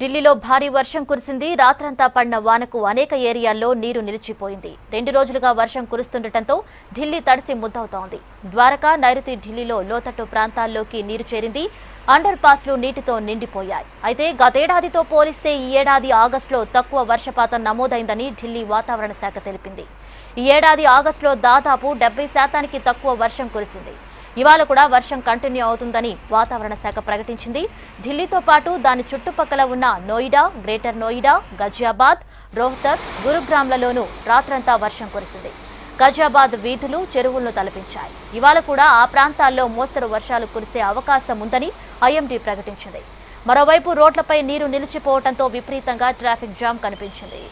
ఢిల్లీలో భారీ వర్షం కురిసింది. రాత్రంతా పడిన వానకు అనేక ఏరియాల్లో నీరు నిలిచిపోయింది. రెండు రోజులుగా వర్షం కురుస్తుండటంతో ఢిల్లీ తడిసి ముద్దవుతోంది. ద్వారకా నైరుతి ఢిల్లీలో లోతట్టు ప్రాంతాల్లోకి నీరు చేరింది. అండర్ పాస్లు నీటితో నిండిపోయాయి. అయితే గతేడాదితో పోలిస్తే ఈ ఏడాది ఆగస్టులో తక్కువ వర్షపాతం నమోదైందని ఢిల్లీ వాతావరణ శాఖ తెలిపింది. ఈ ఏడాది ఆగస్టులో దాదాపు డెబ్బై శాతానికి తక్కువ వర్షం కురిసింది. ఇవాళ కూడా వర్షం కంటిన్యూ అవుతుందని వాతావరణ శాఖ ప్రకటించింది. ఢిల్లీతో పాటు దాని చుట్టుపక్కల ఉన్న నోయిడా గ్రేటర్ నోయిడా గజియాబాద్ రోహ్తక్ గురుగ్రామ్లలోనూ రాత్రంతా వర్షం కురిసింది. గజియాబాద్ వీధులు చెరువులను తలపించాయి. ఇవాళ కూడా ఆ ప్రాంతాల్లో మోస్తరు వర్షాలు కురిసే అవకాశం ఉందని ఐఎండీ ప్రకటించింది. మరోవైపు రోడ్లపై నీరు నిలిచిపోవడంతో విపరీతంగా ట్రాఫిక్ జామ్ కనిపించింది.